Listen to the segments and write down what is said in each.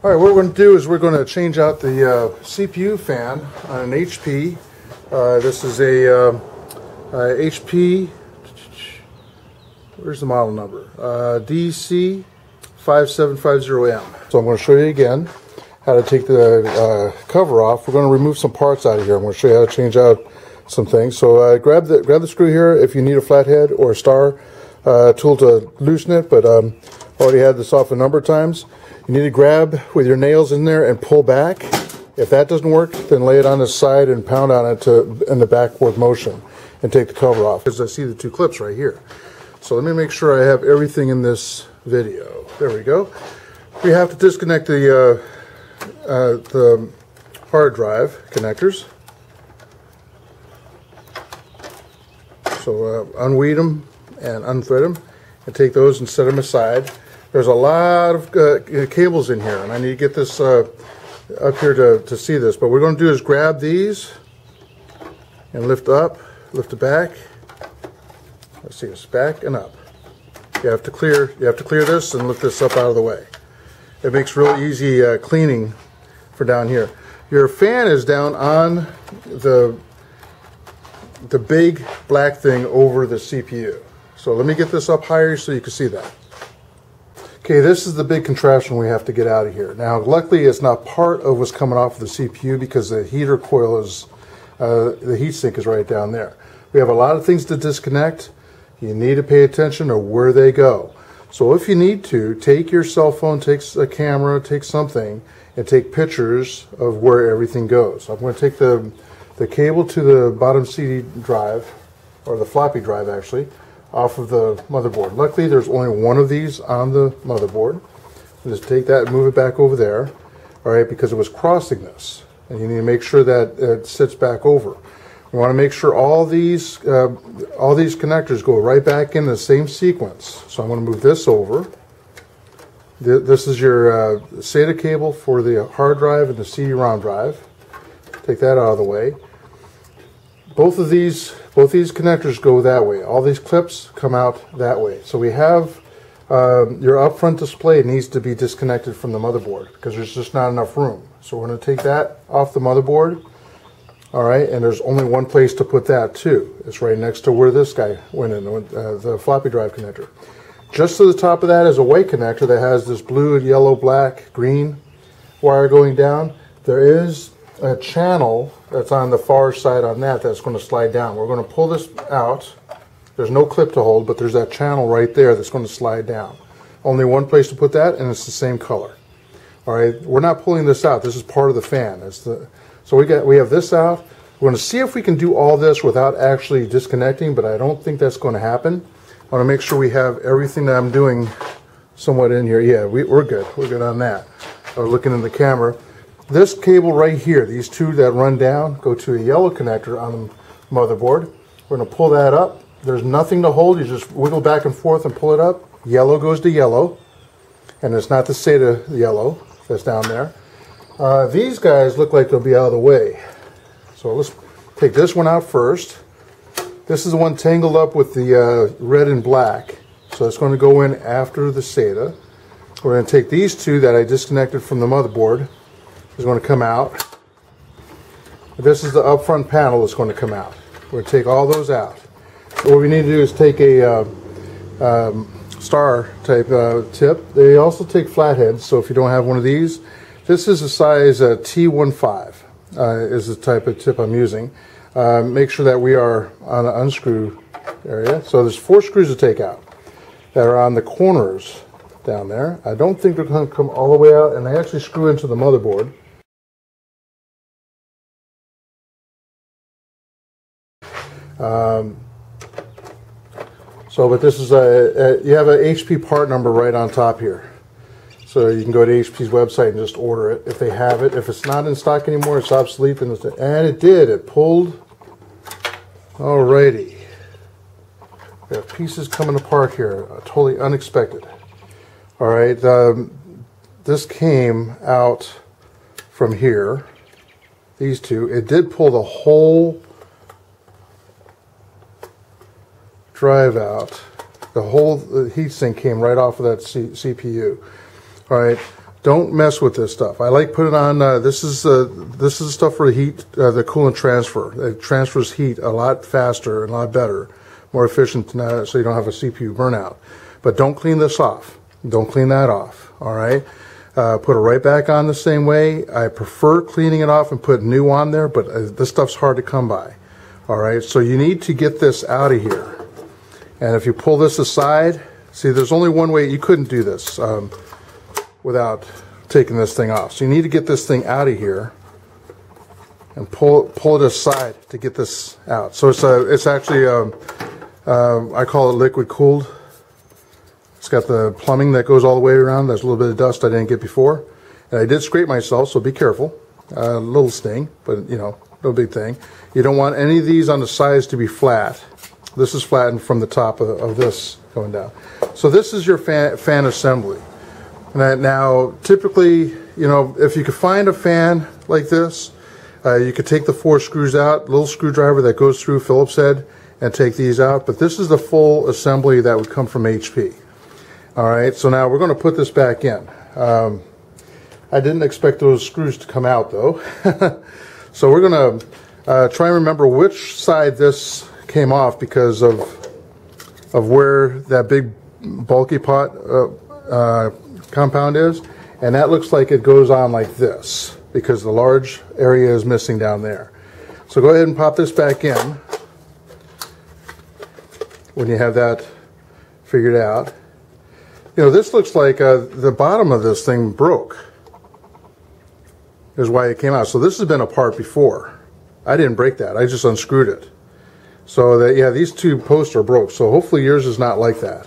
All right, what we're going to do is we're going to change out the uh, CPU fan on an HP. Uh, this is a uh, HP, where's the model number? Uh, DC5750M. So I'm going to show you again how to take the uh, cover off. We're going to remove some parts out of here. I'm going to show you how to change out some things. So uh, grab the grab the screw here if you need a flathead or a star tool to loosen it, but um, already had this off a number of times. You need to grab with your nails in there and pull back. If that doesn't work, then lay it on the side and pound on it to, in the backward motion and take the cover off. Because I see the two clips right here. So let me make sure I have everything in this video. There we go. We have to disconnect the, uh, uh, the hard drive connectors. So uh, unweed them and unthread them and take those and set them aside. There's a lot of uh, cables in here, and I need to get this uh, up here to, to see this. But we're going to do is grab these and lift up, lift it back. Let's see, it's back and up. You have to clear. You have to clear this and lift this up out of the way. It makes real easy uh, cleaning for down here. Your fan is down on the the big black thing over the CPU. So let me get this up higher so you can see that. Okay, this is the big contraption we have to get out of here. Now, luckily, it's not part of what's coming off of the CPU because the heater coil is, uh, the heatsink is right down there. We have a lot of things to disconnect. You need to pay attention to where they go. So if you need to, take your cell phone, take a camera, take something, and take pictures of where everything goes. I'm going to take the, the cable to the bottom CD drive, or the floppy drive actually, off of the motherboard. Luckily, there's only one of these on the motherboard. Just take that and move it back over there, all right, because it was crossing this. And you need to make sure that it sits back over. We want to make sure all these, uh, all these connectors go right back in the same sequence. So I'm going to move this over. This is your uh, SATA cable for the hard drive and the CD-ROM drive. Take that out of the way. Both of these both these connectors go that way. All these clips come out that way. So we have um, your upfront display needs to be disconnected from the motherboard because there's just not enough room. So we're going to take that off the motherboard. All right, and there's only one place to put that too. It's right next to where this guy went in, uh, the floppy drive connector. Just to the top of that is a white connector that has this blue, yellow, black, green wire going down. There is a channel that's on the far side on that that's going to slide down. We're going to pull this out. There's no clip to hold, but there's that channel right there that's going to slide down. Only one place to put that, and it's the same color. All right, we're not pulling this out. This is part of the fan. It's the, so we got we have this out. We're going to see if we can do all this without actually disconnecting, but I don't think that's going to happen. I want to make sure we have everything that I'm doing somewhat in here. Yeah, we, are good. We're good on that. I was looking in the camera. This cable right here, these two that run down, go to a yellow connector on the motherboard. We're going to pull that up. There's nothing to hold. You just wiggle back and forth and pull it up. Yellow goes to yellow. And it's not the SATA yellow that's down there. Uh, these guys look like they'll be out of the way. So let's take this one out first. This is the one tangled up with the uh, red and black. So it's going to go in after the SATA. We're going to take these two that I disconnected from the motherboard is going to come out. This is the upfront panel that's going to come out. We're going to take all those out. So what we need to do is take a uh, um, star type uh, tip. They also take flatheads, so if you don't have one of these, this is a size uh, T15 uh, is the type of tip I'm using. Uh, make sure that we are on an unscrew area. So there's four screws to take out that are on the corners down there. I don't think they're going to come all the way out, and they actually screw into the motherboard. Um, so, but this is a, a, you have an HP part number right on top here. So you can go to HP's website and just order it if they have it. If it's not in stock anymore, it's obsolete. And, it did. It pulled. Alrighty. We have pieces coming apart here. Uh, totally unexpected. All right. Um, this came out from here. These two. It did pull the whole drive out, the whole heatsink came right off of that C CPU. All right, don't mess with this stuff. I like putting it on. Uh, this is uh, this is stuff for the heat, uh, the coolant transfer. It transfers heat a lot faster and a lot better, more efficient, so you don't have a CPU burnout. But don't clean this off. Don't clean that off. All right. Uh, put it right back on the same way. I prefer cleaning it off and put new on there, but uh, this stuff's hard to come by. All right. So you need to get this out of here. And if you pull this aside, see, there's only one way. You couldn't do this. Um, without taking this thing off. So you need to get this thing out of here and pull pull it aside to get this out. So it's a it's actually um, uh, I call it liquid cooled. It's got the plumbing that goes all the way around. There's a little bit of dust I didn't get before, and I did scrape myself, so be careful. A uh, little sting, but you know, no big thing. You don't want any of these on the sides to be flat. This is flattened from the top of, of this going down. So this is your fan, fan assembly. Now, typically, you know, if you could find a fan like this, uh, you could take the four screws out, little screwdriver that goes through Phillips head, and take these out. But this is the full assembly that would come from HP. All right, so now we're going to put this back in. Um, I didn't expect those screws to come out though. so we're going to uh, try and remember which side this came off because of of where that big bulky pot uh, uh compound is. And that looks like it goes on like this because the large area is missing down there. So go ahead and pop this back in when you have that figured out. You know, this looks like uh, the bottom of this thing broke. Is why it came out. So this has been apart before. I didn't break that. I just unscrewed it. So that yeah, these two posts are broke. So hopefully yours is not like that.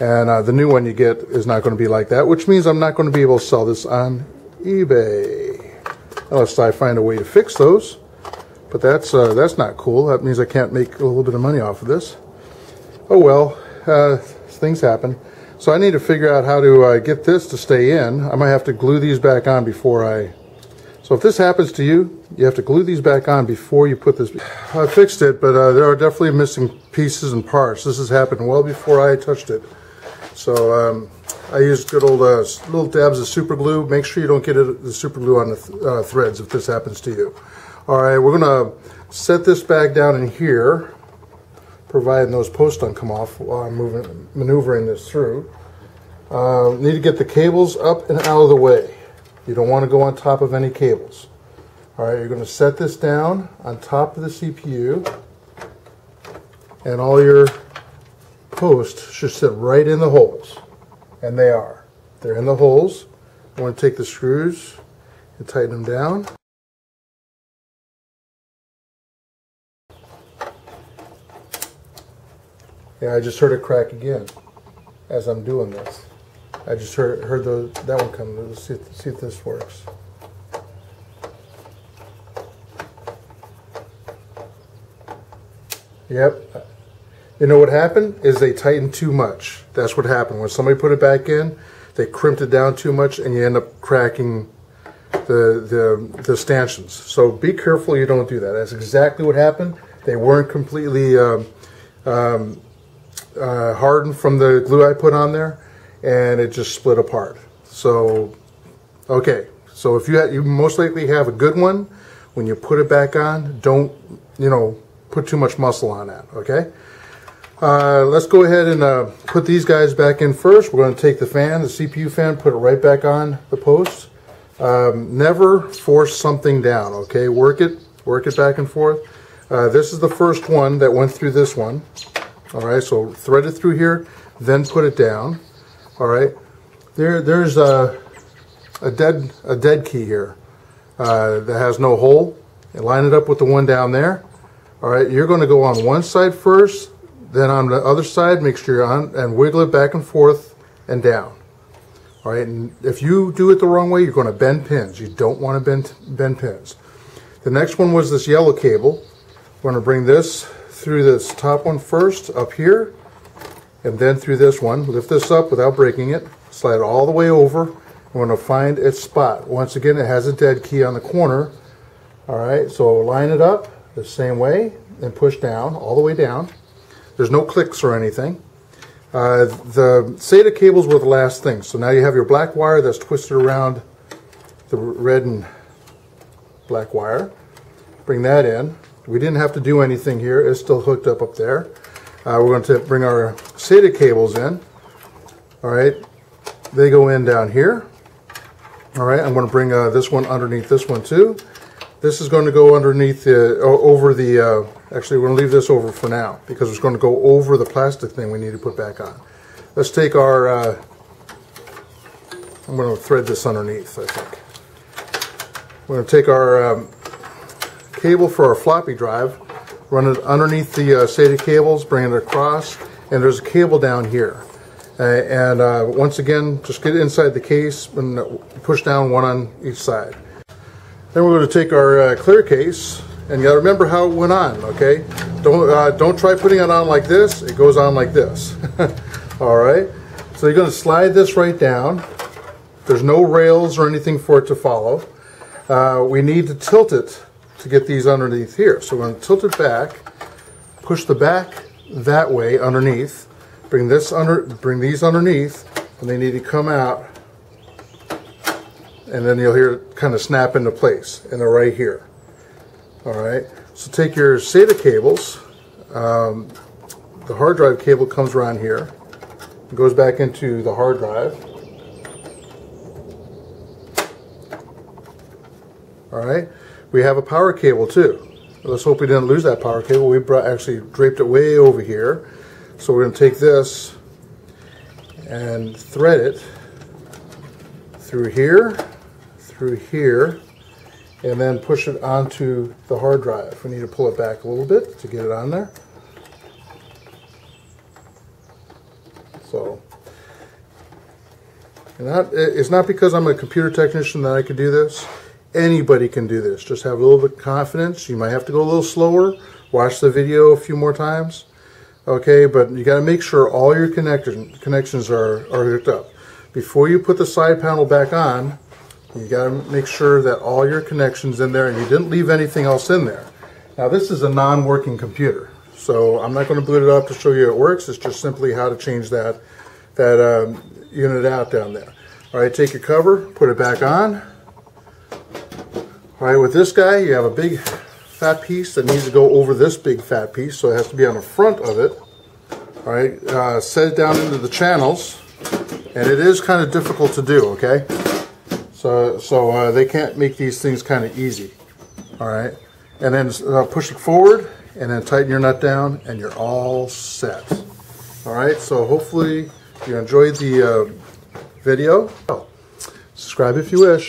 And uh, the new one you get is not going to be like that, which means I'm not going to be able to sell this on eBay. Unless I find a way to fix those. But that's uh, that's not cool. That means I can't make a little bit of money off of this. Oh well, uh, things happen. So I need to figure out how to uh, get this to stay in. I might have to glue these back on before I... So if this happens to you, you have to glue these back on before you put this... I fixed it, but uh, there are definitely missing pieces and parts. This has happened well before I touched it. So um, I use good old uh, little dabs of super glue. Make sure you don't get it, the super glue on the th uh, threads if this happens to you. All right, we're gonna set this back down in here, providing those posts don't come off while I'm moving, maneuvering this through. Uh, need to get the cables up and out of the way. You don't want to go on top of any cables. All right, you're going to set this down on top of the CPU and all your posts should sit right in the holes. And they are. They're in the holes. I want to take the screws and tighten them down. Yeah, I just heard it crack again as I'm doing this. I just heard heard that one come. Let's see, see if this works. Yep, you know what happened is they tightened too much. That's what happened. When somebody put it back in, they crimped it down too much and you end up cracking the, the, the stanchions. So be careful you don't do that. That's exactly what happened. They weren't completely um, um, uh, hardened from the glue I put on there and it just split apart. So, okay. So if you, have, you most likely have a good one, when you put it back on, don't, you know, put too much muscle on that, okay? Uh, let's go ahead and uh, put these guys back in first. We're going to take the fan, the CPU fan, put it right back on the post. Um, never force something down, okay? Work it, work it back and forth. Uh, this is the first one that went through this one. All right, so thread it through here, then put it down. All right, there, there's a, a dead, a dead key here uh, that has no hole. And line it up with the one down there. All right, you're going to go on one side first, then on the other side, make sure you're on and wiggle it back and forth and down. All right, and if you do it the wrong way, you're going to bend pins. You don't want to bend, bend pins. The next one was this yellow cable. We're going to bring this through this top one first, up here, and then through this one. Lift this up without breaking it. Slide it all the way over. We're going to find its spot. Once again, it has a dead key on the corner. All right, so line it up the same way and push down, all the way down. There's no clicks or anything. Uh, the SATA cables were the last thing. So now you have your black wire that's twisted around the red and black wire. Bring that in. We didn't have to do anything here. It's still hooked up up there. Uh, we're going to bring our SATA cables in. All right. They go in down here. All right. I'm going to bring uh, this one underneath this one too. This is going to go underneath the, over the, uh, actually we're going to leave this over for now because it's going to go over the plastic thing we need to put back on. Let's take our, uh, I'm going to thread this underneath I think. We're going to take our um, cable for our floppy drive, run it underneath the uh, SATA cables, bring it across, and there's a cable down here. Uh, and uh, once again, just get inside the case and push down one on each side. Then we're going to take our uh, clear case, and you got to remember how it went on, okay? Don't, uh, don't try putting it on like this. It goes on like this. All right? So you're going to slide this right down. There's no rails or anything for it to follow. Uh, we need to tilt it to get these underneath here. So we're going to tilt it back, push the back that way underneath, bring this under, bring these underneath, and they need to come out and then you'll hear it kind of snap into place and they're right here. All right? So take your SATA cables um, the hard drive cable comes around here goes back into the hard drive. All right we have a power cable too let's hope we didn't lose that power cable we brought, actually draped it way over here so we're going to take this and thread it through here through here and then push it onto the hard drive. We need to pull it back a little bit to get it on there. So, and that, it's not because I'm a computer technician that I could do this. Anybody can do this. Just have a little bit of confidence. You might have to go a little slower. Watch the video a few more times. Okay, but you got to make sure all your connection, connections are, are hooked up. Before you put the side panel back on, you got to make sure that all your connections in there and you didn't leave anything else in there. Now this is a non-working computer, so I'm not going to boot it up to show you it works. It's just simply how to change that that um, unit out down there. All right, take your cover, put it back on. All right, with this guy, you have a big fat piece that needs to go over this big fat piece, so it has to be on the front of it. All right, uh, set it down into the channels, and it is kind of difficult to do, okay? So, so uh, they can't make these things kind of easy. All right. And then uh, push it forward and then tighten your nut down and you're all set. All right. So hopefully you enjoyed the uh, video. Subscribe if you wish.